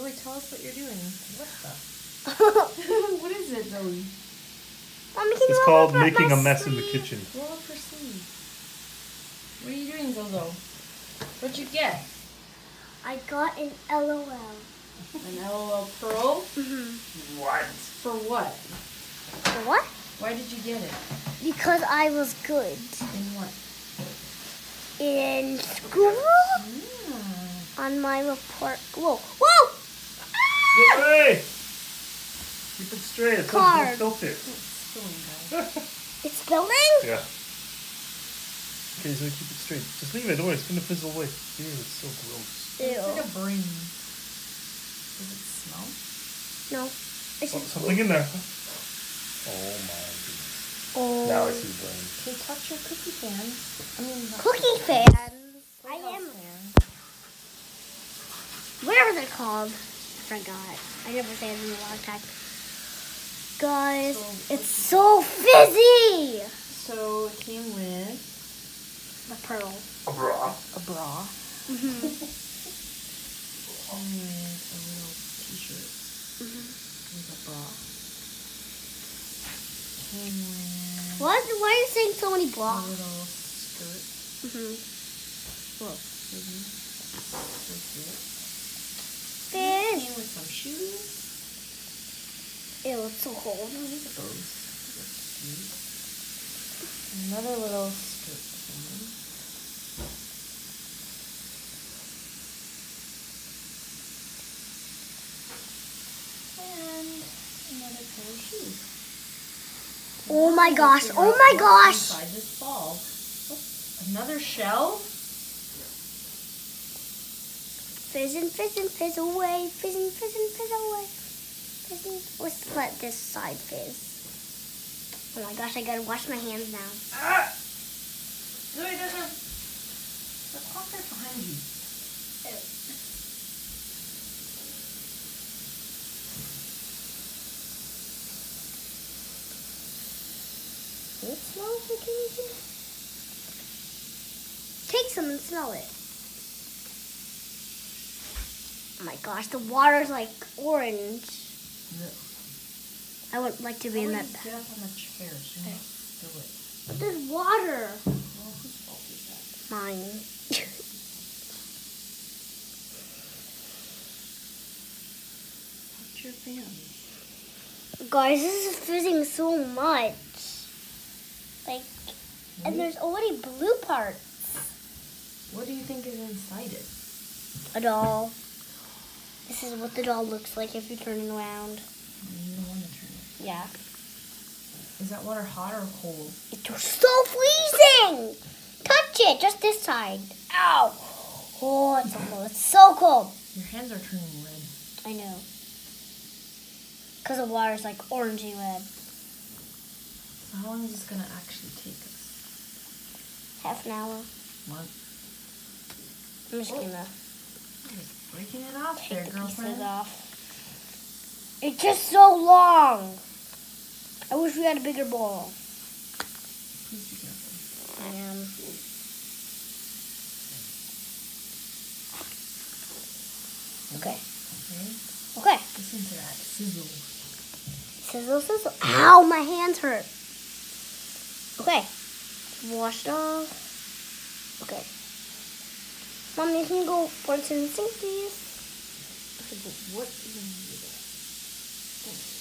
Zoe, tell us what you're doing. What the? What is it, Zoe? can It's you called open making a mess in the kitchen. Roll up her sleeve. What are you doing, Zozo? What'd you get? I got an LOL. An LOL pearl? Mm-hmm. What? For what? For what? Why did you get it? Because I was good In what? in school Ah. on my report. Whoa, whoa! Get away! Keep it straight. It's Card. not tilt it. Spilling, guys. It's spilling. Yeah. Okay, so keep it straight. Just leave it. Don't worry, it's gonna fizzle away. Ew, it's so gross. Ew. It's like a brain. Does it smell? No. It's Oh, something in there. Oh my goodness. oh. Now I see brain. Okay, touch your cookie fans. I mean, Cookie fans. I am. fan. Whatever they're called. I forgot. I never say it in a long time. Guys, So- it's so fizzy. So it came with The pearl. A bra. a bra Mm-hmm. and a little t-shirt Mm-hmm. with a bra. Came with What? Why are you saying so many a little skirt. Mm-hmm. Look, mhm. That's it. Fizz. Came with some shoes. Ew, it's so cold. Oh, look at those. Another little skirt thing. And another pair of shoes. Oh my gosh, oh my gosh. Inside this ball. Oh, another shell. Fizz and fizz and fizz away. Fizz and fizz and fizz away. Fizz. Let's let this side fizz. Oh my gosh, I gotta wash my hands now. Ah! Zoe, there's a, a clock right behind you. Does it smells like anything? Take some and smell it. Oh my gosh, the water's like orange. I would like to be in that. Get up on the chair so it. But there's water. Well, whose fault is that? Mine. Touch your fan. Guys, this is fizzing so much. Like, and there's already blue parts. What do you think is inside it? A doll. This is what the doll looks like if you turn it around. You don't want to turn it. Yeah. Is that water hot or cold? It's so freezing! Touch it, just this side. Ow! Oh, it's so cold. It's so cold. Your hands are turning red. I know. Because the water's like orangey red. So how long is this gonna actually take us? Half an hour. What? I'm just gonna oh. Just breaking it off there, take the pieces girlfriend. off. It's just so long. I wish we had a bigger bowl. Please be careful. I am. Okay. Okay. Okay. Listen to that sizzle. Sizzle, sizzle. Ow, my hands hurt. Okay. Washed off. Okay. Mom, you can go for sink, please. Okay, but what even is it?